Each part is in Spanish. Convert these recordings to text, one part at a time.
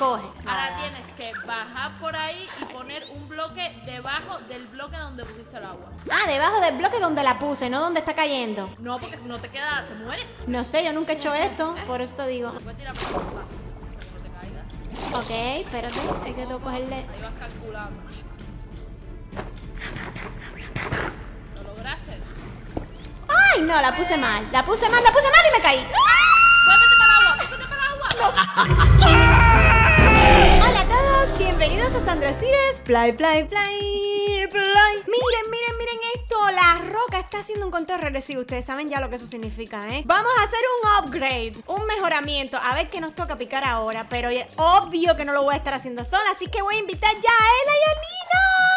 coge. Ahora tienes que bajar por ahí y poner un bloque debajo del bloque donde pusiste el agua. Ah, debajo del bloque donde la puse, no donde está cayendo. No, porque si no te queda, te mueres. No sé, yo nunca he hecho esto, por eso te digo. Puedes tirar por un paso para que no te caiga. Ok, espérate, hay que tengo cogerle. Ahí vas calculando. ¿Lo lograste? ¡Ay, no! La puse mal, la puse mal, la puse mal y me caí. ¡Vuélvete para el agua! ¡Vuélvete para el agua! Bienvenidos a Sandra Cires Play, play, play, play. Miren, miren, miren esto. La roca está haciendo un conteo regresivo. Ustedes saben ya lo que eso significa, ¿eh? Vamos a hacer un upgrade, un mejoramiento. A ver qué nos toca picar ahora. Pero obvio que no lo voy a estar haciendo sola. Así que voy a invitar ya a Ela y a Nina.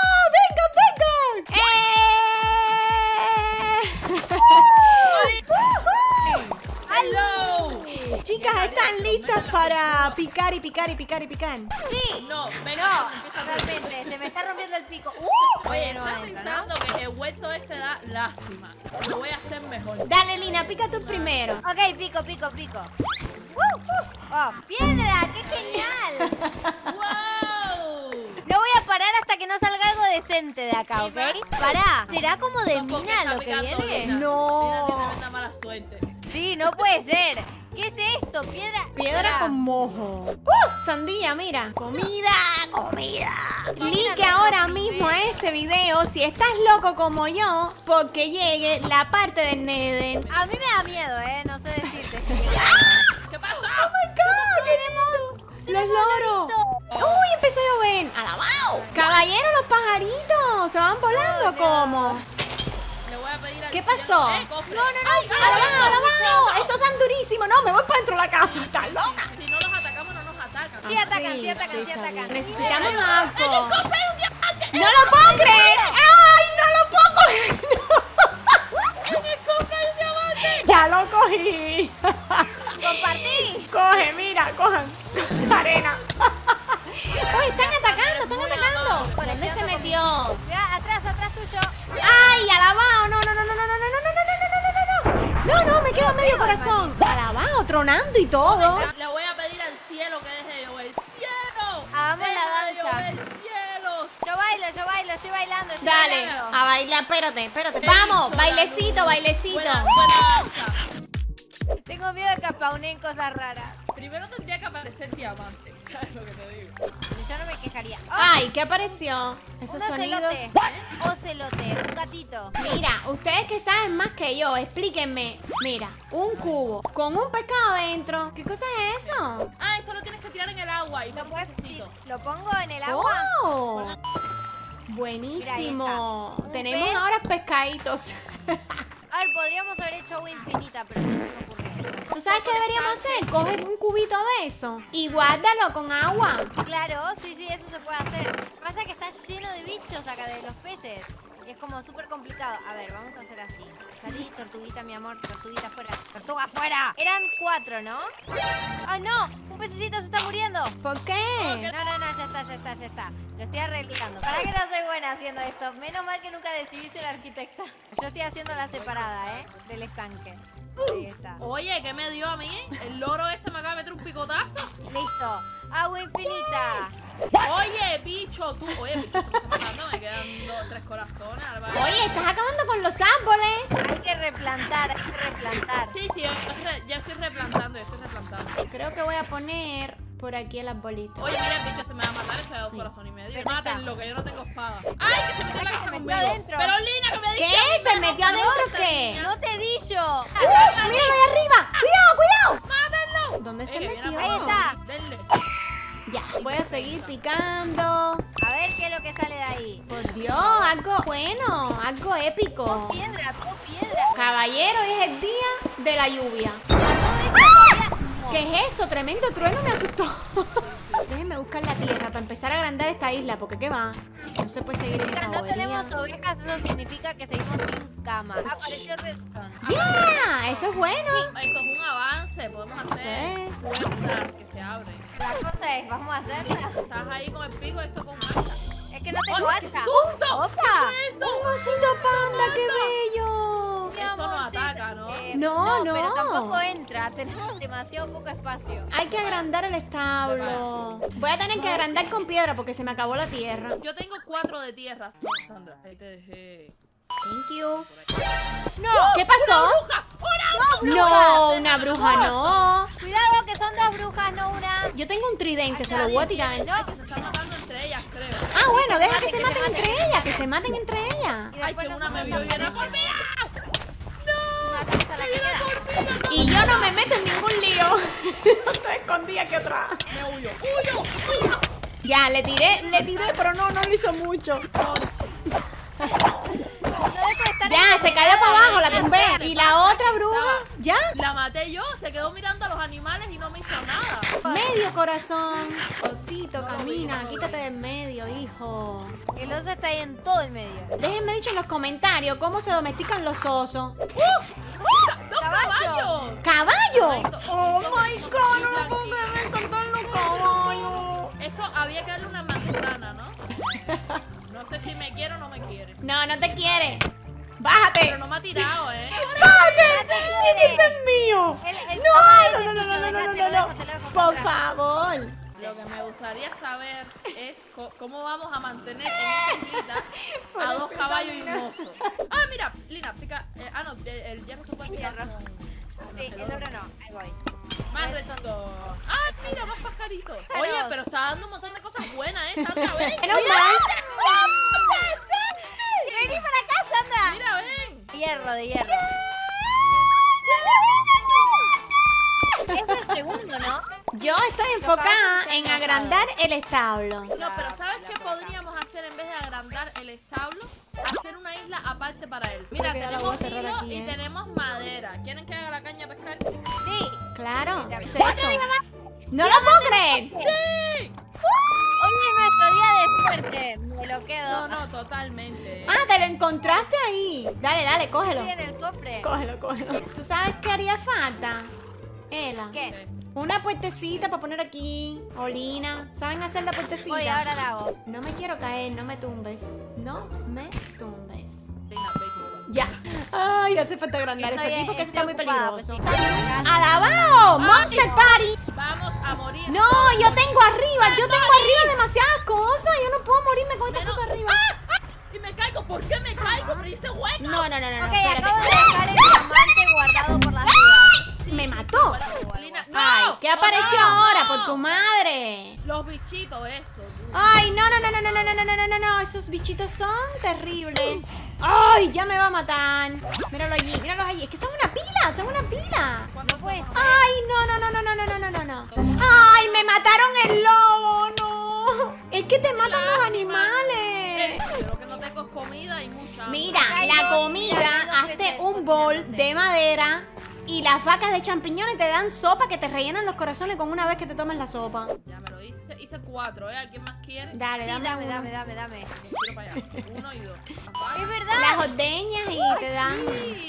Chicas, ¿están listas para picar y picar y picar y picar? Sí. No, No, tú. realmente, se me está rompiendo el pico. Uh, Oye, no estás entra, pensando que el vuelto este da lástima. Lo voy a hacer mejor. Dale, Lina, pica tú primero. ¿no? Ok, pico, pico, pico. Uh, uh. Oh, piedra, qué genial. ¡Wow! No voy a parar hasta que no salga algo decente de acá, ¿ok? Pará, ¿será como de No, mina lo que viene? Lina. No. Lina tiene tremenda mala suerte. Sí, no puede ser. ¿Qué es esto? Piedra. Piedra Pará. con mojo. ¡Uh! Sandía, mira. Comida, comida. Like ahora mismo a este video si estás loco como yo porque llegue la parte del Nether. A mí me da miedo, ¿eh? No sé decirte. si llega. ¿Qué pasó? ¡Oh, my God! ¡Queremos los loros! ¡Uy, empezó a llover! ¡Alabao! ¡Caballero, los pajaritos! ¿Se van volando Oh, no. cómo? A pedir al ¿Qué pasó? Eh. No, no, no, Ay, ay, ¡Alabao, ay! ¡Eso es tan durísimo! ¡No, me voy para dentro de la casa! ¡Estás loca! Si no los atacamos, no nos atacan. Sí atacan, sí atacan, sí está atacan. Necesitamos ¡En el algo. cofre hay un diamante! ¡No lo puedo creer! ¡Ay, no lo puedo creer! ¡En el cofre hay un diamante! ¡Ya lo cogí! Compartí. Coge, mira, cojan. Arena. Corazón. Alabao, tronando y todo. Le voy a pedir al cielo que deje de llover. ¡Cielo! Hagamos la ¡Deja de danza. llover, cielo! Yo bailo, yo bailo, estoy bailando. Estoy Dale, bailando. a bailar, espérate, espérate. Qué Vamos, bailecito, bailecito. Buena, buena. Tengo miedo de que spawnen cosas raras. Primero tendría que aparecer diamante. ¿Sabes lo que te digo? Yo no me quejaría. ¡Oh! Ay, ¿qué apareció? Esos un sonidos. ocelote. Ocelote, Mira, ustedes que saben más que yo, explíquenme. Mira, un cubo con un pescado dentro. ¿Qué cosa es eso? Ah, eso lo tienes que tirar en el agua y ¿Lo, puedes, necesito. ¿Lo pongo en el agua? ¡Oh! Buenísimo. Tenemos pez. ahora pescaditos. A ver, podríamos haber hecho agua infinita, pero no se ocurrió. ¿Tú sabes qué deberíamos hacer? Coger un cubito de eso y guárdalo con agua. Claro, sí, sí, eso se puede hacer. Lo que Pasa es que está lleno de bichos acá de los peces. Es como súper complicado. A ver, vamos a hacer así. Salí, tortuguita, mi amor, tortuguita afuera. ¡Tortuga afuera! Eran cuatro, ¿no? ¡Ah, no! ¡Un pececito se está muriendo! ¿Por No, qué? no, no, ya está, ya está, ya está. Lo estoy arreglando. ¿Para que no soy buena haciendo esto? Menos mal que nunca decidí ser arquitecta. Yo estoy haciendo la separada, ¿eh? Del estanque. Ahí está. Oye, ¿qué me dio a mí? El loro este me acaba de meter un picotazo. Listo. Agua infinita. Oye, bicho, tú. Oye, bicho, me estás matando. Me quedan dos, tres corazones. Álvaro. Oye, estás acabando con los árboles. Hay que replantar, hay que replantar. Sí, sí, yo ya estoy replantando, ya estoy replantando. Creo que voy a poner por aquí el arbolito. Oye, mira, bicho este me va a matar, este da dos corazones y medio. Mátenlo, que yo no tengo espada. ¡Ay, que se metió la casa conmigo! adentro. Pero Lina, que me ¿Qué? a mí, ¿Se me metió adentro qué? No te di yo. ¡Uf! ¡Míralo ahí arriba! ¡Cuidado, cuidado! ¡Mátenlo! ¿Dónde Eh, se metió? Ahí está. Denle. Voy a seguir picando. A ver qué es lo que sale de ahí. Por Dios, algo bueno, algo épico. Todo piedra, todo piedra. Caballero, hoy es el día de la lluvia. ¿Qué es eso? Tremendo trueno me asustó. Isla, porque ¿qué va? No se puede seguir en Mientras esta no tenemos ovejas, eso significa que seguimos sin cama. Apareció Redstone. ¡Ya! Eso es bueno. Eso es un avance, podemos hacer Sí. puertas que se abren. La cosa es, vamos a hacerla. Estás ahí con el pico, esto con asta. Es que no tengo ¡Ay, qué hacha. susto! ¡Opa! ¿Qué es eso? ¡Un osito panda, qué bello! Mi Eso eso no Monse, ataca, ¿no? Eh, No, Pero no. tampoco entra. Tenemos demasiado poco espacio. Hay que agrandar el establo. Voy a tener que agrandar con piedra porque se me acabó la tierra. Yo tengo cuatro de tierras, Sandra. Ahí te dejé. Thank you. ¡No! ¿Qué pasó? No, una bruja no. Cuidado que son dos brujas, no una. Yo tengo un tridente, se lo voy a tirar. No, que se están matando entre ellas, creo. Ah, bueno, deja que se maten entre ellas, que se maten entre ellas. Ay, que una me vio y viene por mí. Y yo no me meto en ningún lío. Estoy escondida aquí atrás. Me huyo. ¡Huyo! ¡Huyo! Ya, le tiré, le tiré, pero no, no le hizo mucho. Ya, se cayó para abajo, la ¿Qué tumbé. ¿Y la otra bruja? ¿Ya? La maté yo, se quedó mirando a los animales y no me hizo nada. Medio corazón. Osito, No lo vi, camina, quítate del medio, hijo. El oso está ahí en todo el medio. Déjenme dicho en los comentarios cómo se domestican los osos. ¡Dos Caballo. caballos! ¡Caballo! ¡Oh Dos- my dos god! No lo tranquilos. puedo creer con todos los caballos. Esto había que darle una manzana, ¿no? No sé si me quiere o no me quiere. No, no te quiere. Bájate. Pero no me ha tirado, ¿eh? ¡Bájate! ¡Ese es mío! El- el No, no, no, no, no, Por favor. Lo que me gustaría saber es cómo vamos a mantener en esta islita a dos caballos y un oso. Ah, mira, Lina, pica. eh, ah, no, el, el hierro se puede picar con. con Sí, el oro. no. Ahí voy. Más redstone. Ah, mira, más pajaritos. Oye, pero está dando un montón de cosas buenas, ¿eh? Mal. en agrandar el establo. No, pero ¿sabes qué podríamos hacer en vez de agrandar el establo? Hacer una isla aparte para él. Mira, tenemos hilo aquí, y ¿eh? tenemos madera. ¿Quieren que haga la caña a pescar? Sí. Claro. Otro es esto. No lo puedo creer. ¡Sí! Hoy es nuestro día de suerte. Me lo quedo. No, no, totalmente. Ah, te lo encontraste ahí. Dale, dale, cógelo. En el cofre. Cógelo, cógelo. ¿Tú sabes qué haría falta? Ela. ¿Qué? Una puertecita para poner aquí. Olina. ¿Saben hacer la puertecita? Voy, ahora la hago. No me quiero caer, no me tumbes. No me tumbes. Ya. Ay, hace falta agrandar esto aquí porque eso está muy pues, peligroso. acá. ¡Alabao! Ah, ¡Monster. Party! Vamos a morir. No, yo tengo arriba, yo tengo arriba demasiadas cosas. Yo no puedo morirme con estas cosas arriba. ¡Ah! ¡Ah! Y me caigo. ¿Por qué me caigo? Pero hice hueco. No, no, no, no, no. Ok, acabo de dejar el diamante guardado por dudas. Me mató. Lina, no. Ay, ¿qué apareció no, ahora? no. Por tu madre. Los bichitos, eso. dude. Ay, no, no, no, no, no, no, no, no, no, no, no. Esos bichitos son terribles. Ay, ya me va a matar. Míralo allí, míralo allí. Es que son una pila, son una pila. ¿Cuántos No puede. Ay, no, no, no, no, no, no, no, no, no. Ay, me mataron el lobo, no. Es que te matan los animales. Que no tengo comida y mucha. Mira, la comida, hazte un bol de madera y las vacas de champiñones te dan sopa que te rellenan los corazones con una vez que te tomes la sopa. Hice. Hice cuatro, ¿eh? ¿Quién más quiere? Dale, Sí, dame, dame, dame, dame, dame. Tiro para allá. Uno y dos. Ajá. Es verdad, Las ordeñas y te dan... Sí.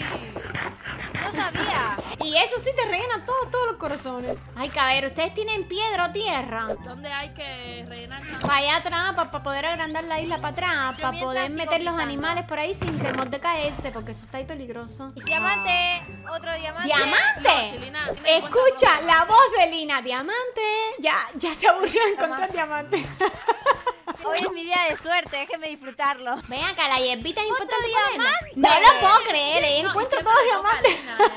no sabía. Y eso sí te rellena todos, todos los corazones. Ay, caballero, ¿ustedes tienen piedra o tierra? ¿Dónde hay que rellenar? Para allá atrás, para poder agrandar la isla para atrás, Yo para poder meter los animales por ahí sin temor de caerse, porque eso está ahí peligroso. Diamante, otro diamante. ¡Diamante! No, Escucha la voz de Lina, diamante. Ya, ya se aburrió de encontrar Diamante. Hoy es mi día de suerte, déjenme disfrutarlo. Ven acá, la hierbita es ¡Otro importante diamante! No lo puedo creer, No, encuentro todos diamantes. Eh.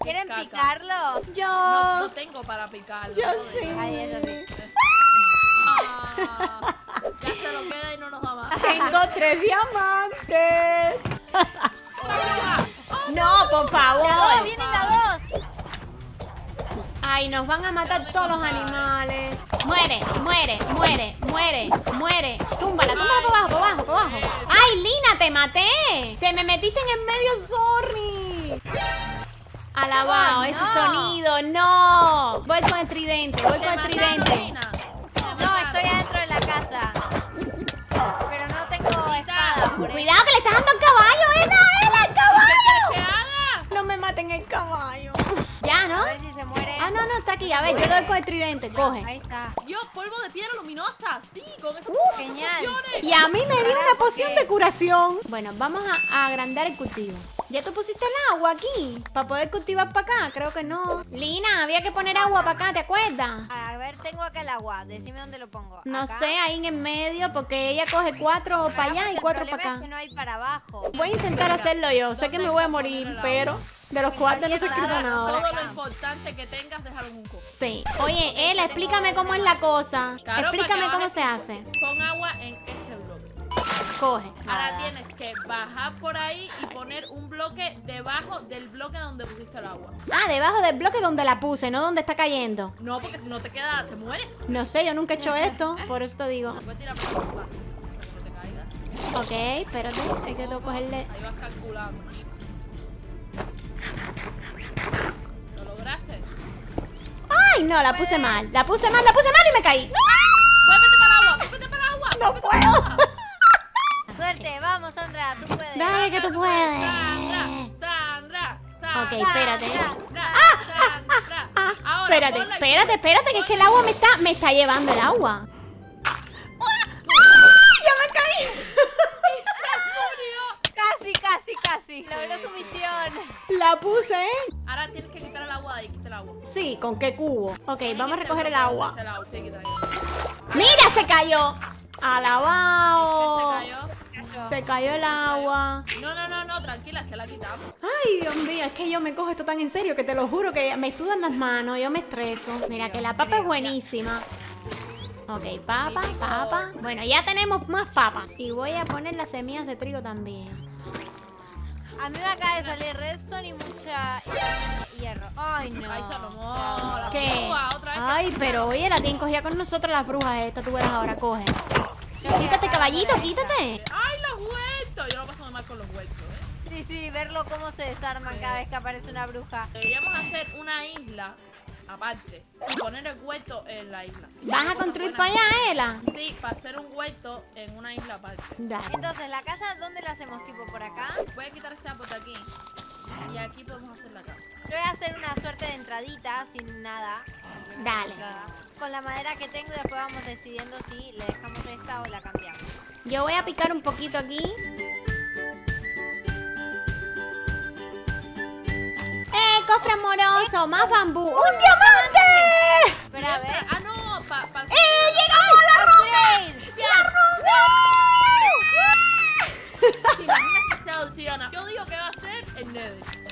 ¿Quieren Caca. picarlo? Yo, No, no tengo para picarlo. yo sí. Ay, eso sí. Ah, ya se lo queda y no nos da más. Tengo tres diamantes. No, por La favor. dos, viene la dos. Ay, nos van a matar todos los animales. Muere, muere, muere, muere, muere. Túmbala, túmbala por abajo, por abajo, por abajo. Ay, Lina, te maté. Te me metiste en el medio, sorry. Alabado, ese sonido, no. Voy con el tridente, voy ¿Te con el tridente. No, estoy adentro de la casa. Pero no tengo espada. Por eso. Cuidado que le estás dando al caballo, Ela, Ela, al ¿Qué caballo. quieres que haga? No me maten el caballo. Ya, ¿no? A ver si se muere. Ah, no, no, está aquí. A ver, yo doy con el tridente, coge. Ahí está. Dios, polvo de piedra luminosa. Sí, con esas Uf. Genial. Y a mí me dio una poción de curación. Bueno, vamos a, a agrandar el cultivo. ¿Ya tú pusiste el agua aquí? ¿Para poder cultivar para acá? Creo que no. Lina, había que poner agua para acá, ¿te acuerdas? A ver, tengo acá el agua. Decime dónde lo pongo. No ¿Acá? sé, ahí en el medio, porque ella coge cuatro para allá y cuatro para es acá. que no hay para abajo. Voy a intentar hacerlo yo. Sé que me voy a morir, pero de los cuartos no se ha escrito Nada, todo lo importante que tengas, déjalo un copo. Sí. Oye, Ela, explícame cómo es la cosa. Claro, Explícame cómo se hace. Con agua en. Coge. Ahora Nada. tienes que bajar por ahí y poner un bloque debajo del bloque donde pusiste el agua. Ah, debajo del bloque donde la puse, no donde está cayendo. No, porque si no te queda, te mueres. No sé, yo nunca he hecho esto, por eso te digo. Puedes tirar por un paso para que no te caigas. Ok, espérate, hay que tengo cogerle. Ahí vas calculando. ¿Lo lograste? ¡Ay, no! La puse mal. La puse mal, la puse mal y me caí. ¡Muévete para el agua! ¡Muévete para el agua! No ¡Muévete para el puedo. Vamos, Sandra, tú puedes. Dale que tú puedes. Sandra, Sandra, Sandra. Ok, espérate. Sandra, Sandra. Ah, Ahora, espérate, ponla y espérate, sube. espérate, que es que el agua me está, me está llevando el agua. ¡Ah! ¡Ya me caí! ¡Y se murió! Casi, casi, casi. Logró su misión. La puse, ¿eh? Ahora tienes que quitar el agua de ahí, quita el agua. Sí, ¿con qué cubo? Ok, vamos a recoger el agua. el sí. ¡Mira, se cayó! ¿Qué ¡Alabao! se cayó? Se cayó el agua. No, no, no, no, tranquila, es que la quitamos. Ay, Dios mío, es que yo me cojo esto tan en serio que te lo juro que me sudan las manos, yo me estreso. Mira que la papa es buenísima. Ok, papa, papa. Bueno, ya tenemos más papas. Y voy a poner las semillas de trigo también. A mí me acaba de salir redstone y mucha hierro. Ay, no. Aromó la ¿Qué? Ay, pero oye, la tienen cogida con nosotros las brujas esta, tú verás ahora, coge. Quítate, caballito, quítate. ¡Ay, los huertos! Yo lo paso muy mal con los huertos, ¿eh? Sí, sí, verlo cómo se desarman cada vez que aparece una bruja. Deberíamos hacer una isla aparte y poner el huerto en la isla. ¿Vas a construir para allá, Ela? Sí, para hacer un huerto en una isla aparte. Dale. Entonces, ¿la casa dónde la hacemos? ¿Tipo por acá? Voy a quitar este árbol de aquí y aquí podemos hacer la casa. Yo voy a hacer una suerte de entradita sin nada. Dale. Con la madera que tengo y después vamos decidiendo si le dejamos esta o la cambiamos. Yo voy a picar un poquito aquí. Cofre amoroso! ¡Más bambú! ¡Un diamante! Pero a Siempre- ver.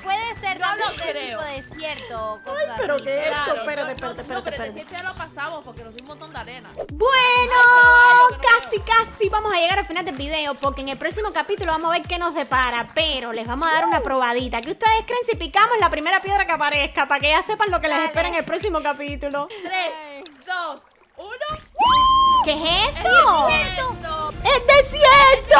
Puede ser No lo de creo. tipo desierto o cosas pero así. qué- Esto, Claro, espérate, no, espérate, espérate, No, pero desierto ya lo pasamos porque nos dio un montón de arena. Bueno, caballo, que no casi, casi vamos a llegar al final del video porque en el próximo capítulo vamos a ver qué nos depara, pero les vamos a dar una probadita. ¿Qué ustedes creen si picamos la primera piedra que aparezca para que ya sepan lo que les espera en el próximo capítulo? 3, 2, 1. ¿Qué es eso? ¡Desierto! ¡Es desierto!